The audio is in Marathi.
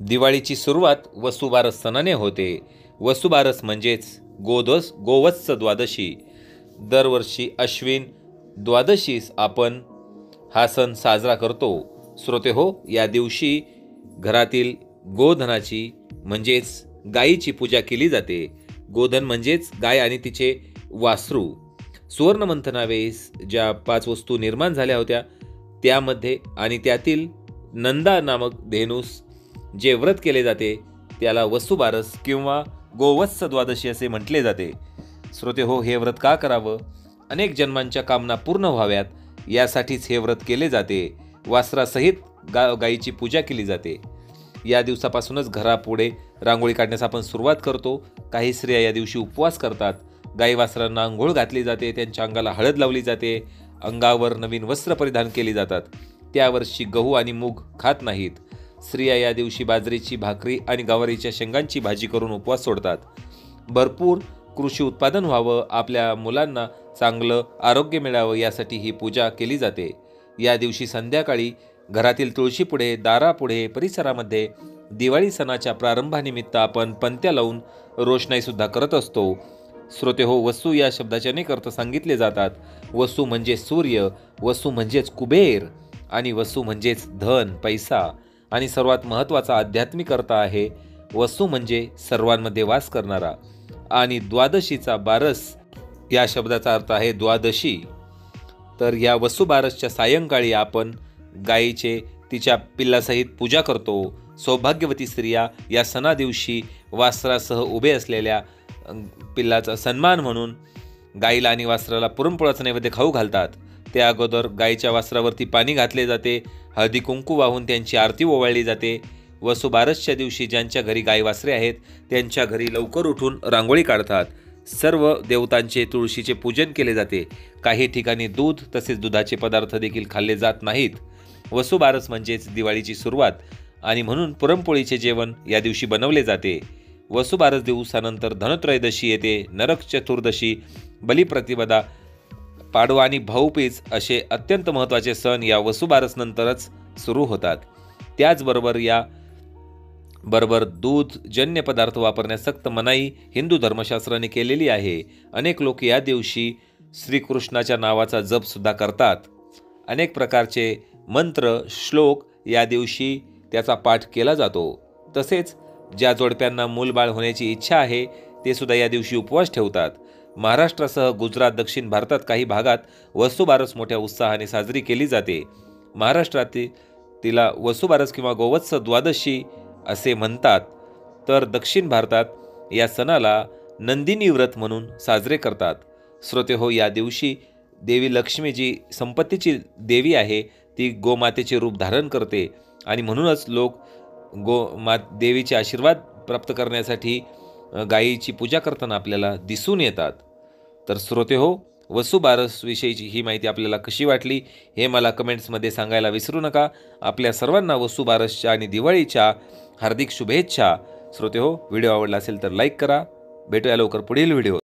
दिवाळीची सुरुवात वसुबारस सणाने होते. वसुबारस म्हणजेच गोदस गोवत्स द्वादशी. दरवर्षी अश्विन द्वादशीस आपण हा सण साजरा करतो. श्रोते हो या दिवशी घरातील गोधनाची म्हणजेच गायीची पूजा केली जाते. गोधन म्हणजेच गाय आणि तिचे वासरू. सुवर्णमंथनावेळेस ज्या पाच वस्तू निर्माण झाल्या होत्या त्यामध्ये आणि त्यातील नंदा नामक धेनूस जे व्रत केले जाते त्याला वसुबारस किंवा गोवत्स द्वादशी असे म्हटले जाते. श्रोते हो हे व्रत का करावं? अनेक जन्मांच्या कामना पूर्ण व्हाव्यात यासाठीच हे व्रत केले जाते. वासरासहित गा गायीची पूजा केली जाते. या दिवसापासूनच घरापुढे रांगोळी काढण्यास आपण सुरुवात करतो. काही स्त्रिया या दिवशी उपवास करतात. गाई वासरांना आंघोळ घातली जाते त्यांच्या अंगाला हळद लावली जाते. अंगावर नवीन वस्त्र परिधान केली जातात. त्यावर्षी गहू आणि मूग खात नाहीत. स्त्रिया या दिवशी बाजरीची भाकरी आणि गवारीच्या शेंगांची भाजी करून उपवास सोडतात. भरपूर कृषी उत्पादन व्हावं आपल्या मुलांना चांगलं आरोग्य मिळावं यासाठी ही पूजा केली जाते. या दिवशी संध्याकाळी घरातील तुळशीपुढे दारापुढे परिसरामध्ये दिवाळी सणाच्या प्रारंभानिमित्त आपण पंत्या लावून रोषणाईसुद्धा करत असतो. श्रोते हो वसू या शब्दाचे अनेक अर्थ सांगितले जातात. वसू म्हणजे सूर्य वसू म्हणजेच कुबेर आणि वसू म्हणजेच धन पैसा. आणि सर्वात महत्त्वाचा आध्यात्मिक अर्थ आहे वसू म्हणजे सर्वांमध्ये वास करणारा. आणि द्वादशीचा बारस या शब्दाचा अर्थ आहे द्वादशी. तर या वसुबारसच्या सायंकाळी आपण गायीचे तिच्या पिल्लासहित पूजा करतो. सौभाग्यवती स्त्रिया या सणादिवशी वासरासह उभे असलेल्या पिल्लाचा सन्मान म्हणून गाईला आणि वासराला पुरणपोळाचं नैवेद्य खाऊ घालतात. त्या अगोदर गायीच्या वासरावरती पाणी घातले जाते. हळदी कुंकू वाहून त्यांची आरती ओवाळली जाते वसुबारसच्या दिवशी ज्यांच्या घरी गाई वासरे आहेत त्यांच्या घरी लवकर उठून रांगोळी काढतात. सर्व देवतांचे तुळशीचे पूजन केले जाते. काही ठिकाणी दूध तसेच दुधाचे पदार्थ देखील खाल्ले जात नाहीत. वसुबारस म्हणजेच दिवाळीची सुरुवात आणि म्हणून पुरणपोळीचे जेवण या दिवशी बनवले जाते. वसुबारस दिवसानंतर धनत्रयोदशी येते नरक चतुर्दशी बलिप्रतिपदा पाडवा आणि भाऊपीज असे अत्यंत महत्त्वाचे सण या वसुबारसनंतरच सुरू होतात. त्याचबरोबर या बरोबर दूध जन्य पदार्थ वापरण्यास सक्त मनाई हिंदू धर्मशास्त्राने केलेली आहे. अनेक लोक या दिवशी श्रीकृष्णाच्या नावाचा जपसुद्धा करतात. अनेक प्रकारचे मंत्र श्लोक या दिवशी त्याचा पाठ केला जातो. तसेच ज्या जोडप्यांना मूलबाळ होण्याची इच्छा आहे ते सुद्धा या दिवशी उपवास ठेवतात. महाराष्ट्रासह गुजरात दक्षिण भारतात काही भागात वसुबारस मोठ्या उत्साहाने साजरी केली जाते. महाराष्ट्रातील तिला वसुबारस किंवा गोवत्स द्वादशी असे म्हणतात. तर दक्षिण भारतात या सणाला नंदिनी व्रत म्हणून साजरे करतात. श्रोते हो या दिवशी देवी लक्ष्मी जी संपत्तीची देवी आहे ती गोमातेचे रूप धारण करते आणि म्हणूनच लोक गो मा देवीचे आशीर्वाद प्राप्त करण्यासाठी गायीची पूजा करताना आपल्याला दिसून येतात. तर श्रोते हो वसुबारसविषयीची ही माहिती आपल्याला कशी वाटली हे मला कमेंट्समध्ये सांगायला विसरू नका. आपल्या सर्वांना वसुबारसच्या आणि दिवाळीच्या हार्दिक शुभेच्छा. श्रोते हो व्हिडिओ आवडला असेल तर लाईक करा. भेटूया लवकर पुढील व्हिडिओ